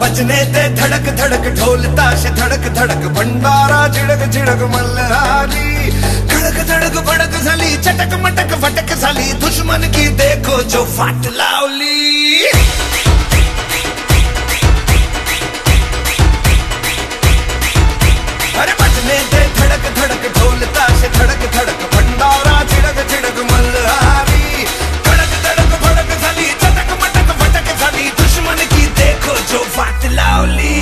बचने ते धड़क धड़क, ढोल ताश धड़क धड़क, भंडारा झिड़क झिड़क मल्हारी खड़क धड़क, भड़क सली, चटक मटक, फटक सली, दुश्मन की देखो जो फाट लावली। अरे बचने ते धड़क धड़क, ढोल ताश loudly.